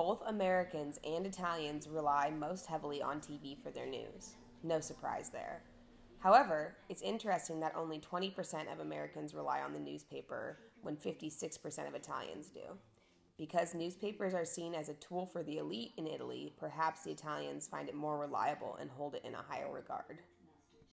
Both Americans and Italians rely most heavily on TV for their news. No surprise there. However, it's interesting that only 20% of Americans rely on the newspaper when 56% of Italians do. Because newspapers are seen as a tool for the elite in Italy, perhaps the Italians find it more reliable and hold it in a higher regard.